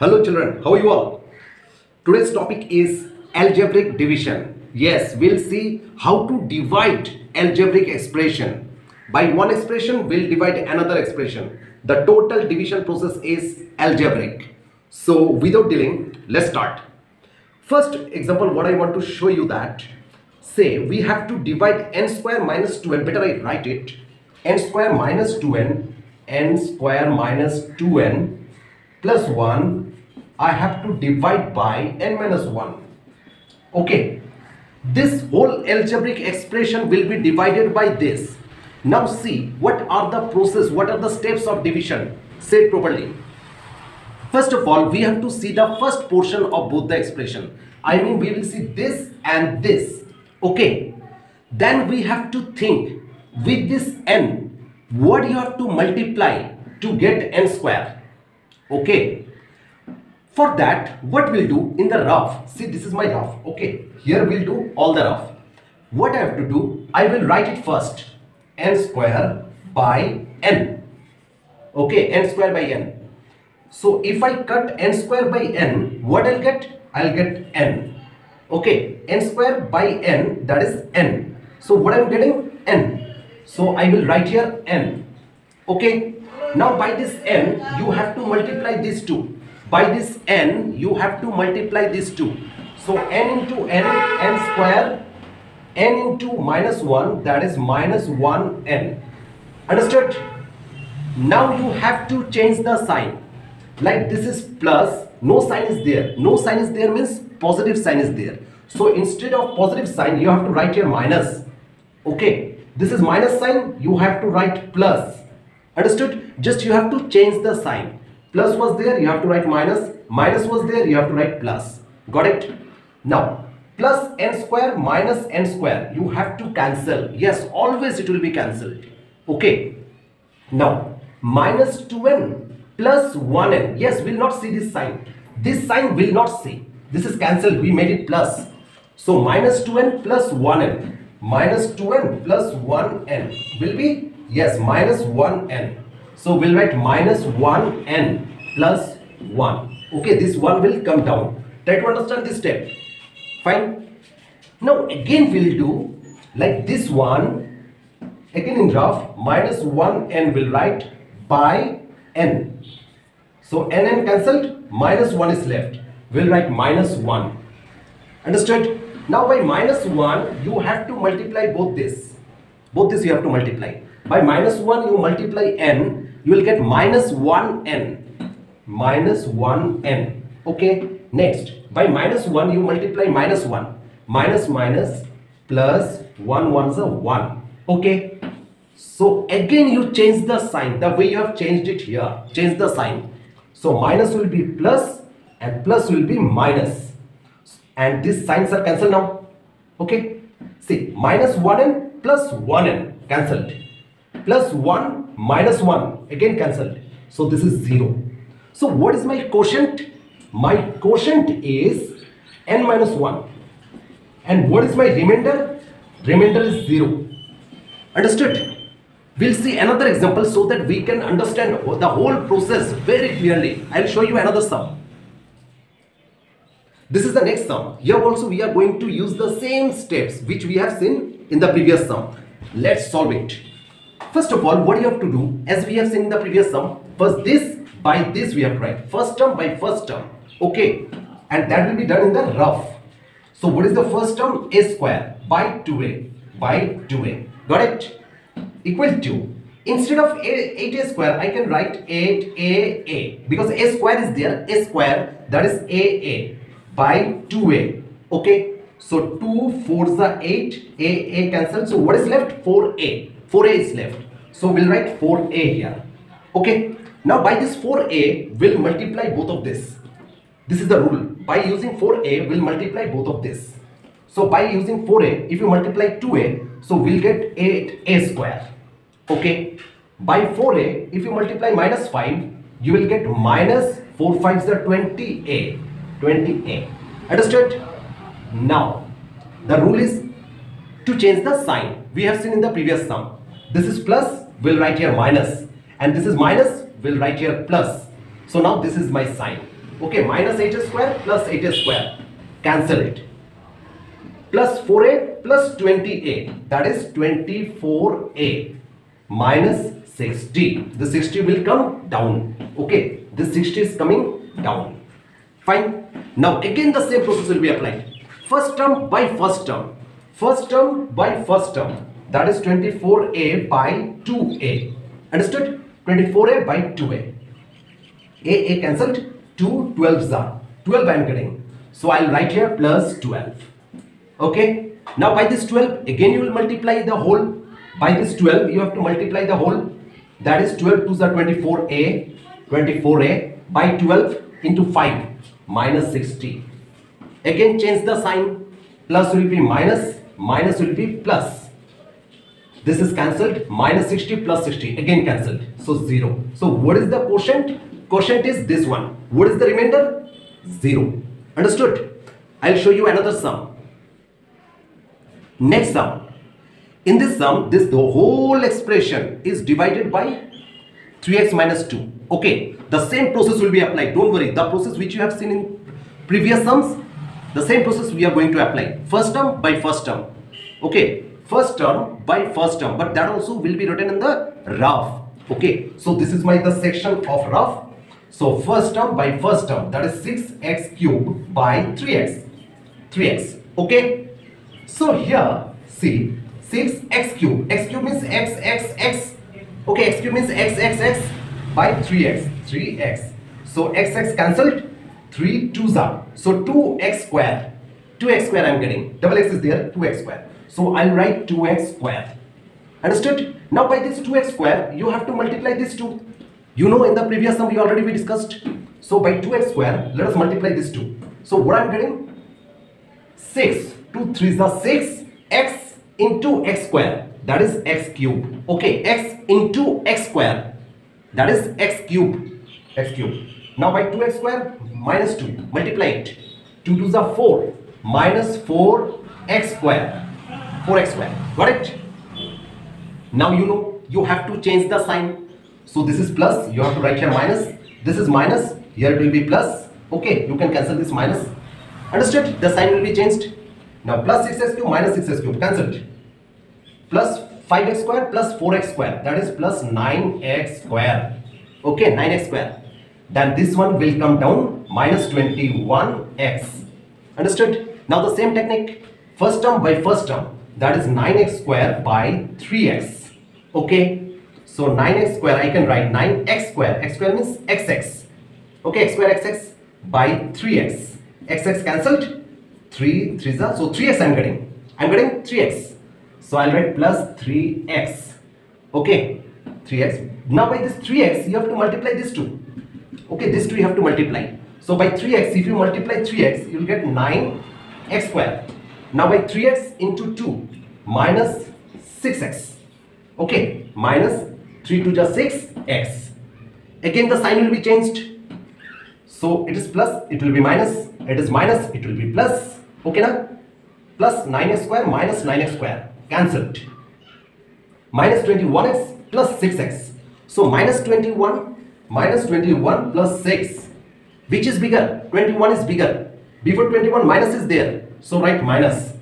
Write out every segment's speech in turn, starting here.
Hello children, how are you all? Today's topic is algebraic division. Yes, we'll see how to divide algebraic expression. By one expression, we'll divide another expression. The total division process is algebraic. So without delaying, let's start. First example, what I want to show you that, say we have to divide n square minus 2n, better I write it, n square minus 2n, n square minus 2n plus 1 I have to divide by n minus 1 okay. This whole algebraic expression will be divided by this. Now see what are the process what are the steps of division say properly. First of all we have to see the first portion of both the expression. I mean we will see this and this. Okay. Then we have to think with this n what you have to multiply to get n square okay. For that what we'll do in the rough? See this is my rough. Okay. Here we'll do all the rough. What I have to do I will write it first. N square by n. Okay n square by n. So if I cut n square by n what I'll get? I'll get n. Okay n square by n that is n. So what I'm getting? N. So I will write here n. Okay now by this n you have to multiply these two. By this n you have to multiply these two. So n into n n square n into minus 1 that is minus 1 n. Understood? Now you have to change the sign. Like this is plus no sign is there. No sign is there means positive sign is there. So instead of positive sign you have to write here minus. Okay? This is minus sign you have to write plus. Understood just you have to change the sign. Plus was there you have to write minus. Minus was there you have to write plus. Got it? Now plus n square minus n square you have to cancel. Yes always it will be cancelled. Okay. Now minus 2n plus 1n yes will not see this sign. This sign will not see. This is cancelled. We made it plus. So minus 2n plus 1n minus 2n plus 1n will be yes minus 1n so we'll write minus 1n plus 1 okay this 1 will come down. Try to understand this step. Fine. Now again we'll do like this one. Again in graph minus 1n will write by n. So n n cancelled minus 1 is left. We'll write minus 1 understood? Now by minus 1 you have to multiply both this. Both this you have to multiply. By minus 1 you multiply n you will get minus 1n minus 1n okay next. By minus 1 you multiply minus 1 minus minus plus 1 one's a 1 okay. So again you change the sign. The way you have changed it here. Change the sign. So minus will be plus and plus will be minus. And these signs are cancelled now. Okay. See minus 1n plus 1n cancelled plus 1 minus 1 again cancelled. So this is 0 so what is my quotient? My quotient is n minus 1 and what is my remainder? Remainder is 0 understood? We'll see another example so that we can understand the whole process very clearly. I'll show you another sum. This is the next sum. Here also we are going to use the same steps which we have seen in the previous sum. Let's solve it. First of all, what you have to do as we have seen in the previous sum, first this by this we have to write. First term by first term. Okay. And that will be done in the rough. So what is the first term? A square by 2a by 2a. Got it? Equal to instead of a, 8a square I can write 8aa because a square is there a square that is aa by 2a okay so 2 4 is 8 a a cancel so what is left 4a 4a is left. So we'll write 4a here. Okay. Now by this 4a we'll multiply both of this. This is the rule. By using 4a we'll multiply both of this. So by using 4a if you multiply 2a so we'll get 8a square. Okay. By 4a if you multiply minus 5 you will get minus 4 5s are 20a 20a understood? Now the rule is to change the sign. We have seen in the previous sum this is plus we'll write here minus and this is minus we'll write here plus so now this is my sign Okay, minus 8a square plus 8a square. Cancel it. Plus 4a plus 20a. That is 24a minus 60. The 60 will come down. Okay, this 60 is coming down. Fine. Now again the same process will be applied. First term by first term. First term by first term. That is 24a by 2a. Understood? 24a by 2a. A, A cancelled. 2 12s are. 12 I am getting. So I'll write here plus 12. Okay. Now by this 12, again you will multiply the whole. By this 12, you have to multiply the whole. That is 12 to the 24a. 24a by 12 into 5 minus 60. Again change the sign. Plus will be minus. Minus will be plus. This is cancelled. Minus 60 plus 60. Again cancelled. So 0. So what is the quotient? Quotient is this one. What is the remainder? 0. Understood? I'll show you another sum. Next sum. In this sum, this the whole expression is divided by 3x minus 2. Okay, the same process will be applied. Don't worry, the process which you have seen in previous sums, the same process we are going to apply. First term by first term. Okay, first term by first term, but that also will be written in the rough. Okay, so this is my the section of rough. So first term by first term, that is 6x cube by 3x. 3x. Okay. So here, see, 6x cube. x cube means x, x, x. Okay, x cube means x, x, x by 3x. 3x. So x, x cancelled. 3 2s are. So 2x square. 2x square I am getting. Double x is there, 2x square. So I'll write 2x square. Understood? Now by this 2x square, you have to multiply this 2. You know in the previous sum we already we discussed. So by 2x square, let us multiply this 2. So what I'm getting? 6. 2 3 is 6. x into x square. That is x cube. Okay, x into x square. That is x cube. x cube. Now by 2x square minus 2. Multiply it. 2 2 is 4. Minus 4x square. 4x square. Got it? Now you know you have to change the sign. So this is plus. You have to write here minus. This is minus. Here it will be plus. Okay, you can cancel this minus. Understood? The sign will be changed. Now plus 6x cube minus 6x cube. Cancelled. Plus 5x square plus 4x square. That is plus 9x square. Okay, 9x square. Then this one will come down minus 21x. Understood? Now the same technique. First term by first term. That is 9x square by 3x. Okay. So 9x square I can write 9x square. x square means xx. Okay, x square xx by 3x. xx cancelled. 3 3 are so 3x I'm getting. I'm getting 3x. So I'll write plus 3x. Okay, 3x. Now by this 3x you have to multiply this 2. Okay, this 2 you have to multiply. So by 3x, if you multiply 3x, you'll get 9x square. Now by 3x into 2 minus 6x. Okay, minus 3 to just 6x. Again the sign will be changed. So it is plus, it will be minus. It is minus, it will be plus. Okay now? Plus 9x square minus 9x square. Cancelled. Minus 21x plus 6x. So minus 21 minus 21 plus 6 which is bigger 21 is bigger before 21 minus is there so write minus.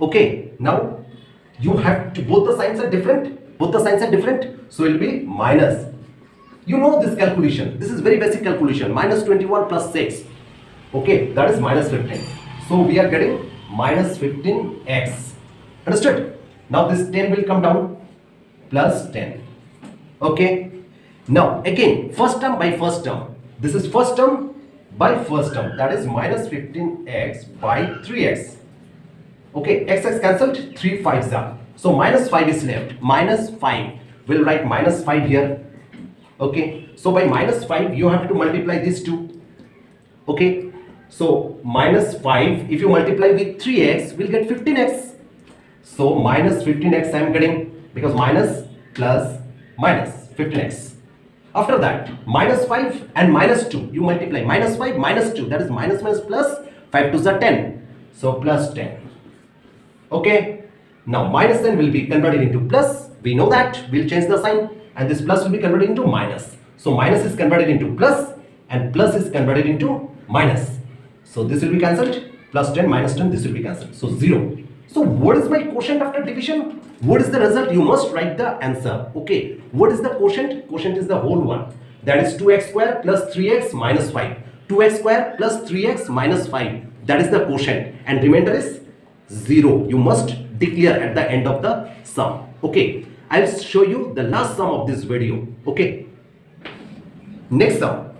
Okay now you have to both the signs are different. Both the signs are different. So it will be minus. You know this calculation. This is very basic calculation. Minus 21 plus 6 okay that is minus 15 so we are getting minus 15x understood? Now this 10 will come down plus 10 okay? Now again first term by first term. This is first term by first term that is minus 15x by 3x okay x x cancelled 3 5s are so minus 5 is left. Minus 5 we'll write minus 5 here. Okay so by minus 5 you have to multiply these two. Okay so minus 5 if you multiply with 3x we'll get 15x so minus 15x I am getting because minus plus minus 15x after that, minus 5 and minus 2, you multiply. Minus 5, minus 2, that is minus minus plus, 5 to the 10. So plus 10. Okay. Now minus 10 will be converted into plus. We know that. We'll change the sign. And this plus will be converted into minus. So minus is converted into and plus is converted into minus. So this will be cancelled. Plus 10 minus 10 this will be cancelled. So 0. So what is my quotient after division? What is the result? You must write the answer. Okay. What is the quotient? Quotient is the whole one. That is 2x square plus 3x minus 5. 2x square plus 3x minus 5. That is the quotient. And remainder is 0. You must declare at the end of the sum. Okay. I'll show you the last sum of this video. Okay. Next sum.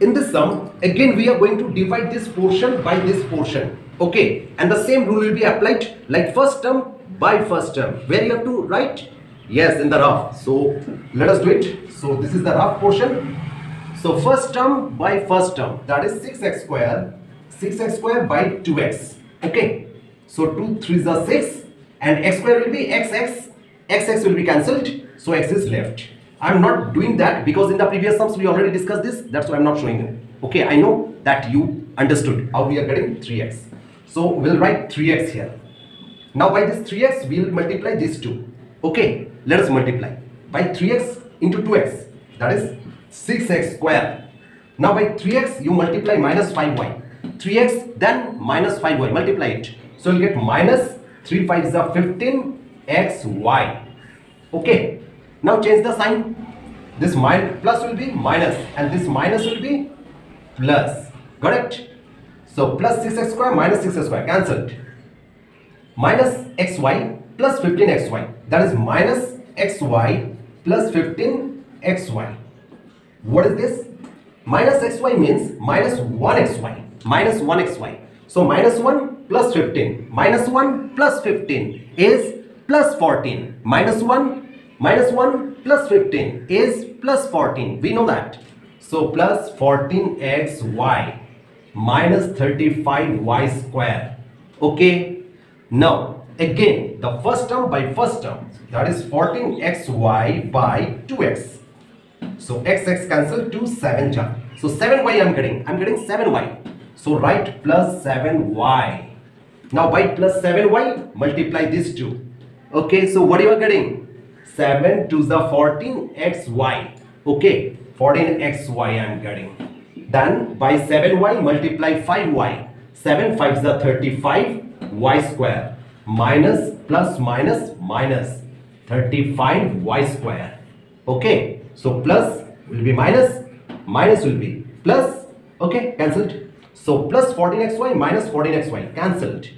In this sum, again we are going to divide this portion by this portion. Okay. And the same rule will be applied like first term by first term. Where you have to write? Yes, in the rough. So let us do it. So this is the rough portion. So first term by first term. That is 6x square. 6x square by 2x. Okay. So 2 3s are 6 and x square will be xx. xx will be cancelled. So x is left. I'm not doing that because in the previous sums we already discussed this. That's why I'm not showing it Okay, I know that you understood how we are getting 3x. So we'll write 3x here. Now by this 3x we'll multiply these two. Okay, let us multiply. By 3x into 2x that is 6x square. Now by 3x you multiply minus 5y. 3x then minus 5y multiply it. So you'll get minus 3 5 is 15 xy. Okay. Now change the sign. This plus will be minus and this minus will be plus. It? So plus 6x square minus 6x square cancelled. Minus xy plus 15xy. That is minus xy plus 15xy. What is this? Minus xy means minus 1xy. Minus 1xy. So minus 1 plus 15. Minus 1 plus 15 is plus 14. Minus 1 minus 1 plus 15 is plus 14. We know that. So plus 14xy minus 35y square. Okay. Now again the first term by first term that is 14xy by 2x. So xx cancel to 7 jump. So 7y I'm getting. I'm getting 7y. So write plus 7y. Now by plus 7y multiply these two. Okay, so what are you getting? 7 to the 14xy. Okay, 14xy I am getting. Then by 7y multiply 5y. 7 5 is the 35 y square minus plus minus minus 35 y square. Okay, so plus will be minus, minus will be plus. Okay, cancelled. So plus 14xy minus 14xy cancelled.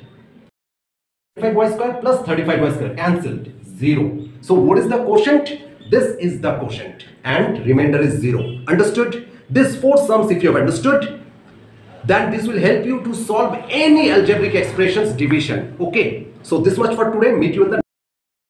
35y square plus 35y square cancelled 0 so what is the quotient this is the quotient and remainder is 0 understood this four sums if you have understood then this will help you to solve any algebraic expressions division. Okay. So this much for today. Meet you in the